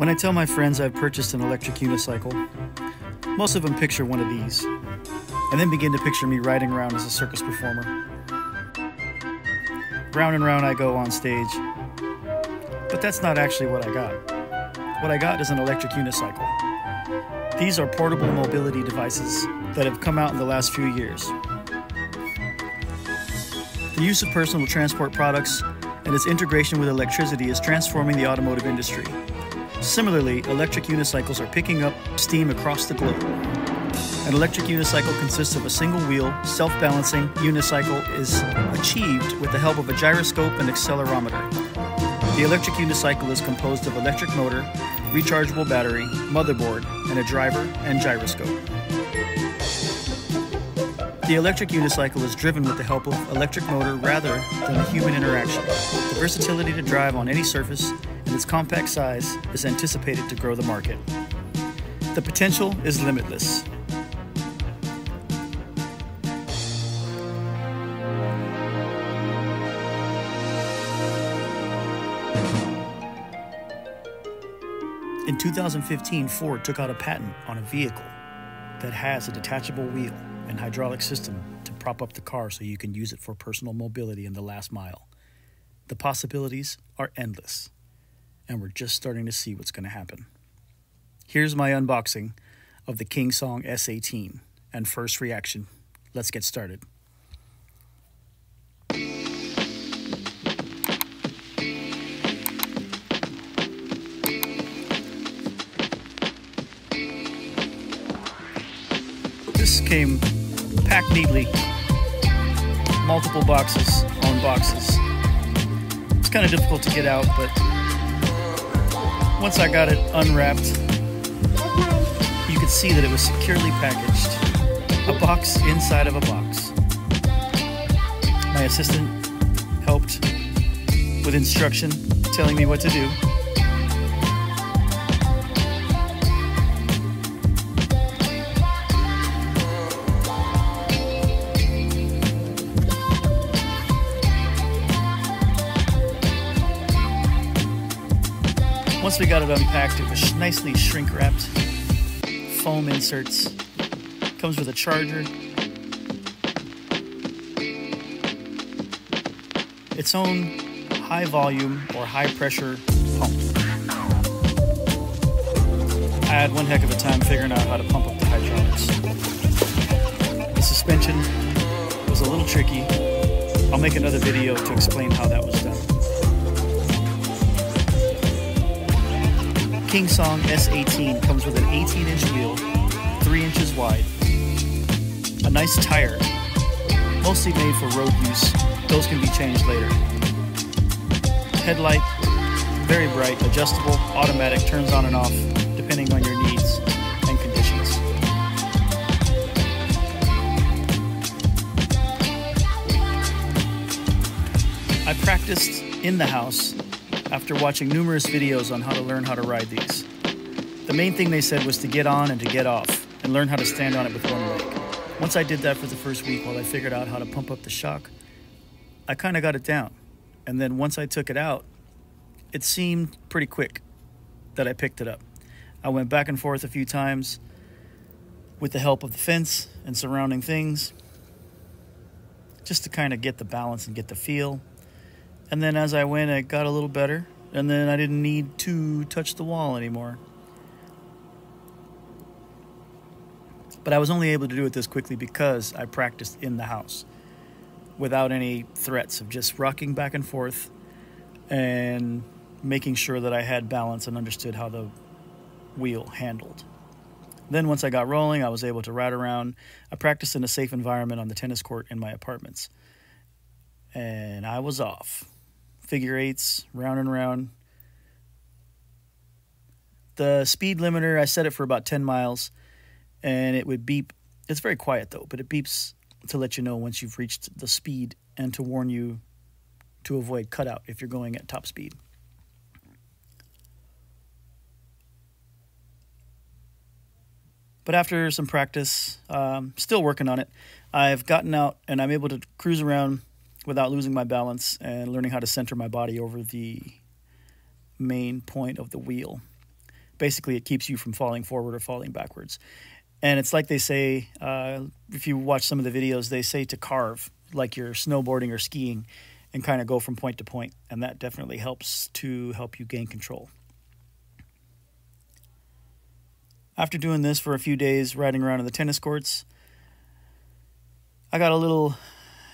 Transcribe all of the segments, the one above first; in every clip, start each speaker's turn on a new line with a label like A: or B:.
A: When I tell my friends I've purchased an electric unicycle, most of them picture one of these, and then begin to picture me riding around as a circus performer. Round and round I go on stage, but that's not actually what I got. What I got is an electric unicycle. These are portable mobility devices that have come out in the last few years. The use of personal transport products and its integration with electricity is transforming the automotive industry. Similarly, electric unicycles are picking up steam across the globe. An electric unicycle consists of a single wheel, self balancing unicycle is achieved with the help of a gyroscope and accelerometer. The electric unicycle is composed of electric motor, rechargeable battery, motherboard, and a driver and gyroscope. The electric unicycle is driven with the help of electric motor rather than human interaction. The versatility to drive on any surface and its compact size is anticipated to grow the market. The potential is limitless. In 2015, Ford took out a patent on a vehicle that has a detachable wheel and hydraulic system to prop up the car so you can use it for personal mobility in the last mile. The possibilities are endless, and we're just starting to see what's going to happen. Here's my unboxing of the King Song S18 and first reaction. Let's get started. This came packed neatly. Multiple boxes on boxes. It's kind of difficult to get out, but once I got it unwrapped, you could see that it was securely packaged. A box inside of a box. My assistant helped with instruction, telling me what to do. Once we got it unpacked, it was nicely shrink wrapped. Foam inserts. Comes with a charger. Its own high volume or high pressure pump. I had one heck of a time figuring out how to pump up the hydraulics. The suspension was a little tricky. I'll make another video to explain how that was done. King Song S18 comes with an 18 inch wheel, 3 inches wide, a nice tire, mostly made for road use. Those can be changed later. Headlight, very bright, adjustable, automatic, turns on and off depending on your needs and conditions. I practiced in the house after watching numerous videos on how to learn how to ride these. The main thing they said was to get on and to get off and learn how to stand on it with one leg. Once I did that for the first week while I figured out how to pump up the shock, I kind of got it down. And then once I took it out, it seemed pretty quick that I picked it up. I went back and forth a few times with the help of the fence and surrounding things just to kind of get the balance and get the feel. And then as I went, it got a little better. And then I didn't need to touch the wall anymore. But I was only able to do it this quickly because I practiced in the house without any threats of just rocking back and forth and making sure that I had balance and understood how the wheel handled. Then, once I got rolling, I was able to ride around. I practiced in a safe environment on the tennis court in my apartments. And I was off figure eights, round and round. The speed limiter, I set it for about 10 miles and it would beep. It's very quiet though, but it beeps to let you know once you've reached the speed and to warn you to avoid cutout if you're going at top speed. But after some practice, um, still working on it, I've gotten out and I'm able to cruise around without losing my balance and learning how to center my body over the main point of the wheel. Basically, it keeps you from falling forward or falling backwards. And it's like they say, uh, if you watch some of the videos, they say to carve like you're snowboarding or skiing and kind of go from point to point. And that definitely helps to help you gain control. After doing this for a few days, riding around in the tennis courts, I got a little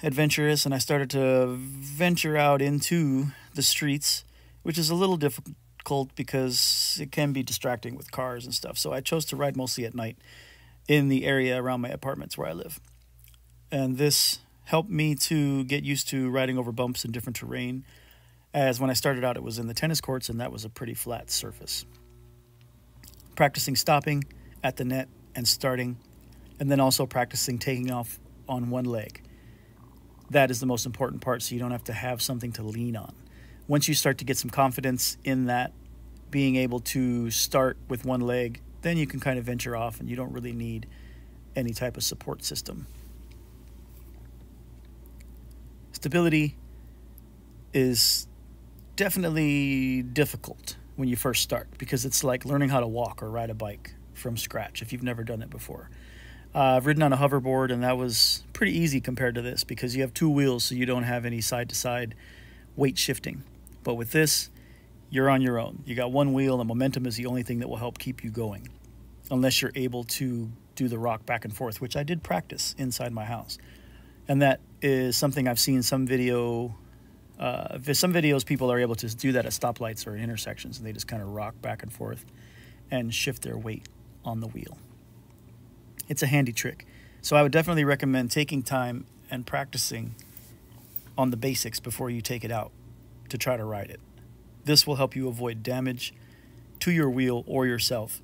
A: adventurous and I started to venture out into the streets, which is a little difficult because it can be distracting with cars and stuff. So I chose to ride mostly at night in the area around my apartments where I live. And this helped me to get used to riding over bumps in different terrain. As when I started out, it was in the tennis courts, and that was a pretty flat surface. Practicing stopping at the net and starting, and then also practicing taking off on one leg. That is the most important part, so you don't have to have something to lean on. Once you start to get some confidence in that, being able to start with one leg, then you can kind of venture off and you don't really need any type of support system. Stability is definitely difficult when you first start because it's like learning how to walk or ride a bike from scratch if you've never done it before. Uh, I've ridden on a hoverboard and that was pretty easy compared to this because you have two wheels so you don't have any side to side weight shifting. But with this, you're on your own. You got one wheel and momentum is the only thing that will help keep you going unless you're able to do the rock back and forth, which I did practice inside my house. And that is something I've seen some video uh, some videos people are able to do that at stoplights or intersections and they just kind of rock back and forth and shift their weight on the wheel it's a handy trick. So I would definitely recommend taking time and practicing on the basics before you take it out to try to ride it. This will help you avoid damage to your wheel or yourself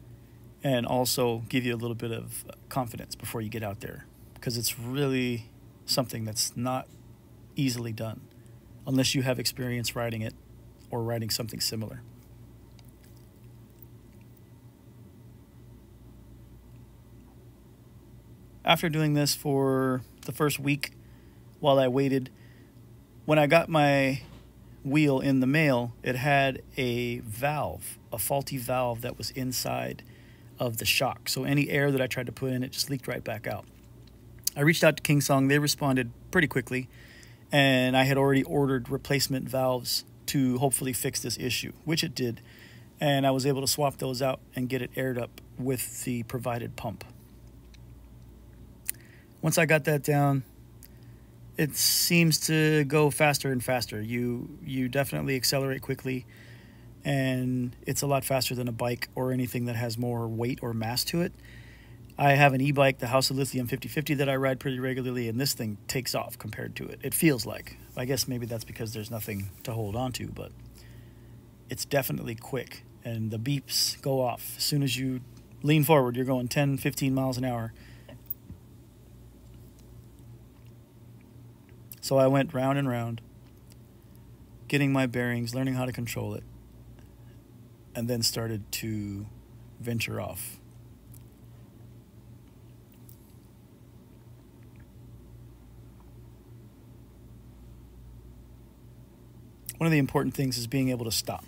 A: and also give you a little bit of confidence before you get out there because it's really something that's not easily done unless you have experience riding it or riding something similar. After doing this for the first week while I waited, when I got my wheel in the mail, it had a valve, a faulty valve that was inside of the shock. So any air that I tried to put in, it just leaked right back out. I reached out to Kingsong. They responded pretty quickly, and I had already ordered replacement valves to hopefully fix this issue, which it did. And I was able to swap those out and get it aired up with the provided pump once I got that down, it seems to go faster and faster. You you definitely accelerate quickly, and it's a lot faster than a bike or anything that has more weight or mass to it. I have an e-bike, the House of Lithium 5050 that I ride pretty regularly, and this thing takes off compared to it. It feels like. I guess maybe that's because there's nothing to hold on to, but it's definitely quick, and the beeps go off as soon as you lean forward. You're going 10, 15 miles an hour So I went round and round, getting my bearings, learning how to control it, and then started to venture off. One of the important things is being able to stop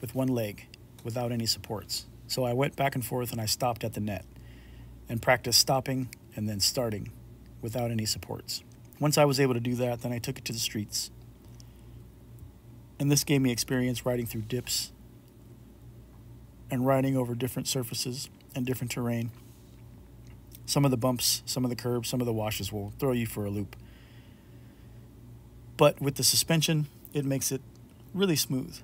A: with one leg without any supports. So I went back and forth and I stopped at the net and practiced stopping and then starting without any supports. Once I was able to do that, then I took it to the streets. And this gave me experience riding through dips and riding over different surfaces and different terrain. Some of the bumps, some of the curbs, some of the washes will throw you for a loop. But with the suspension, it makes it really smooth.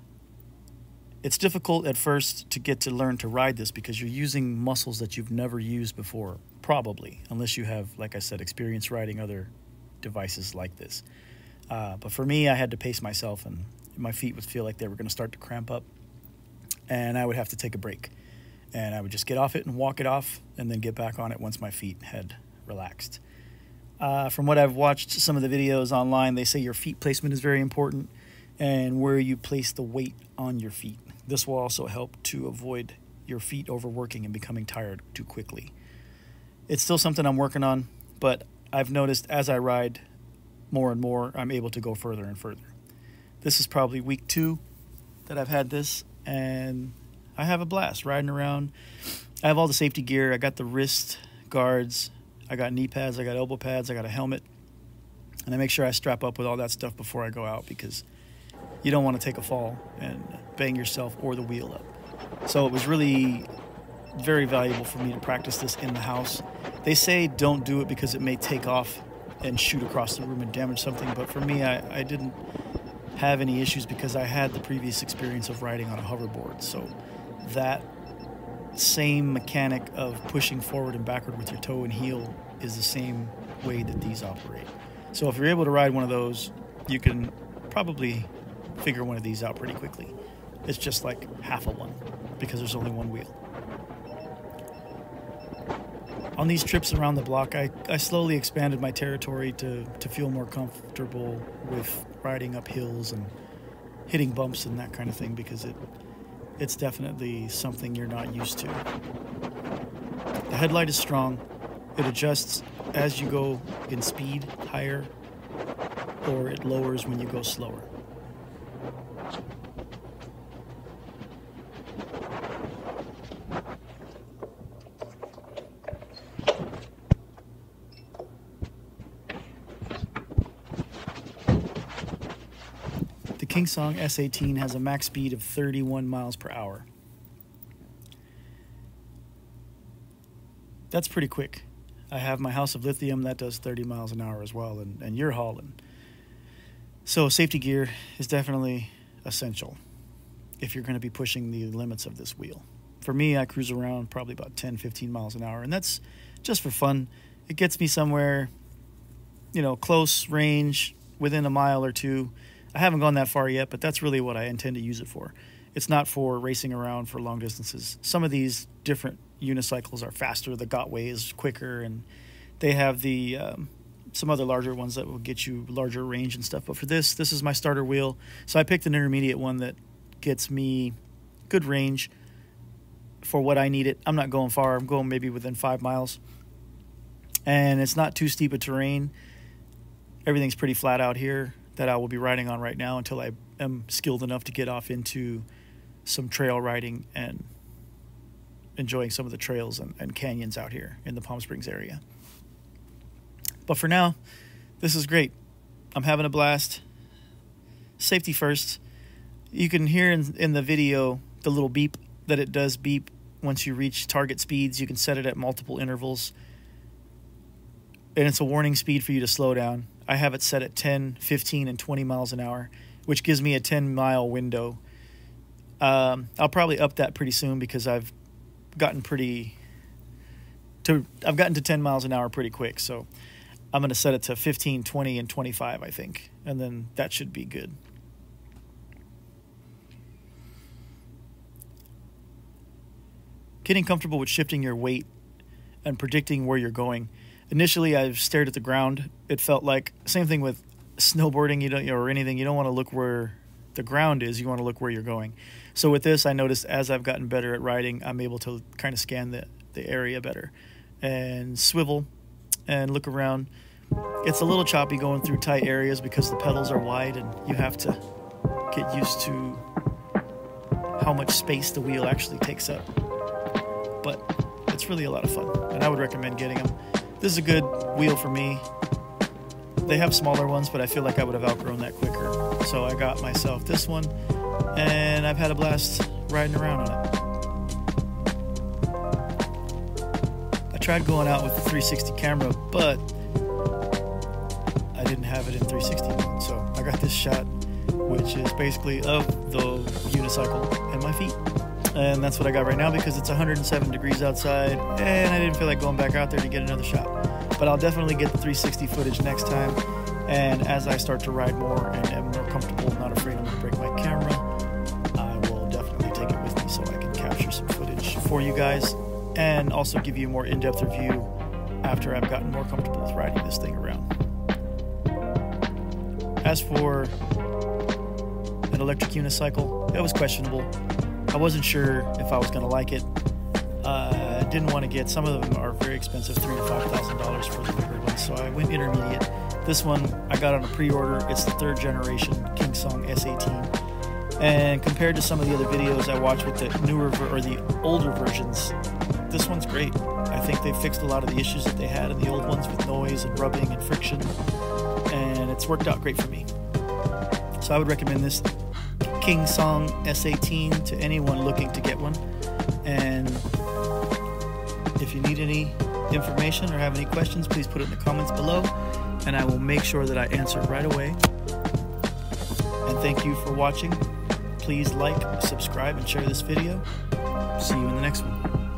A: It's difficult at first to get to learn to ride this because you're using muscles that you've never used before, probably, unless you have, like I said, experience riding other devices like this. Uh, but for me, I had to pace myself, and my feet would feel like they were going to start to cramp up, and I would have to take a break. And I would just get off it and walk it off, and then get back on it once my feet had relaxed. Uh, from what I've watched, some of the videos online, they say your feet placement is very important and where you place the weight on your feet. This will also help to avoid your feet overworking and becoming tired too quickly. It's still something I'm working on, but I've noticed as I ride more and more, I'm able to go further and further. This is probably week two that I've had this, and I have a blast riding around. I have all the safety gear. I got the wrist guards. I got knee pads. I got elbow pads. I got a helmet. And I make sure I strap up with all that stuff before I go out because you don't want to take a fall and bang yourself or the wheel up. So it was really very valuable for me to practice this in the house. They say don't do it because it may take off and shoot across the room and damage something, but for me, I, I didn't have any issues because I had the previous experience of riding on a hoverboard. So that same mechanic of pushing forward and backward with your toe and heel is the same way that these operate. So if you're able to ride one of those, you can probably figure one of these out pretty quickly. It's just like half a one because there's only one wheel. On these trips around the block, I, I slowly expanded my territory to, to feel more comfortable with riding up hills and hitting bumps and that kind of thing because it it's definitely something you're not used to. The headlight is strong. It adjusts as you go in speed higher or it lowers when you go slower. Kingsong S18 has a max speed of 31 miles per hour. That's pretty quick. I have my House of Lithium that does 30 miles an hour as well, and, and you're hauling. So, safety gear is definitely essential if you're going to be pushing the limits of this wheel. For me, I cruise around probably about 10, 15 miles an hour, and that's just for fun. It gets me somewhere, you know, close range, within a mile or two I haven't gone that far yet, but that's really what I intend to use it for. It's not for racing around for long distances. Some of these different unicycles are faster. The Gotway is quicker, and they have the um, some other larger ones that will get you larger range and stuff. But for this, this is my starter wheel, so I picked an intermediate one that gets me good range for what I need it. I'm not going far. I'm going maybe within five miles, and it's not too steep a terrain. Everything's pretty flat out here that I will be riding on right now until I am skilled enough to get off into some trail riding and enjoying some of the trails and, and canyons out here in the Palm Springs area. But for now, this is great. I'm having a blast. Safety first. You can hear in, in the video the little beep that it does beep once you reach target speeds. You can set it at multiple intervals. And it's a warning speed for you to slow down. I have it set at 10, 15, and 20 miles an hour, which gives me a 10 mile window. Um, I'll probably up that pretty soon because I've gotten pretty to I've gotten to 10 miles an hour pretty quick. So I'm going to set it to 15, 20, and 25, I think, and then that should be good. Getting comfortable with shifting your weight and predicting where you're going initially I've stared at the ground. It felt like same thing with snowboarding. You don't or anything. You don't want to look where the ground is. You want to look where you're going. So with this, I noticed as I've gotten better at riding, I'm able to kind of scan the the area better and swivel and look around. It's a little choppy going through tight areas because the pedals are wide and you have to get used to how much space the wheel actually takes up. But it's really a lot of fun, and I would recommend getting them. This is a good wheel for me. They have smaller ones, but I feel like I would have outgrown that quicker. So I got myself this one, and I've had a blast riding around on it. I tried going out with the 360 camera, but I didn't have it in 360 mode. So I got this shot, which is basically of the unicycle and my feet. And that's what I got right now because it's 107 degrees outside and I didn't feel like going back out there to get another shot. But I'll definitely get the 360 footage next time. And as I start to ride more and am more comfortable, not afraid I'm to break my camera, I will definitely take it with me so I can capture some footage for you guys and also give you a more in depth review after I've gotten more comfortable with riding this thing around. As for an electric unicycle, it was questionable. I wasn't sure if I was going to like it. Uh, didn't want to get some of them are very expensive, three to five thousand dollars for the bigger ones. So I went intermediate. This one I got on a pre-order. It's the third generation King Song S18, And compared to some of the other videos I watched with the newer or the older versions, this one's great. I think they fixed a lot of the issues that they had in the old ones with noise and rubbing and friction, and it's worked out great for me. So I would recommend this King Song S18 to anyone looking to get one. And if you need any information or have any questions, please put it in the comments below, and I will make sure that I answer right away. And thank you for watching. Please like, subscribe, and share this video. See you in the next one.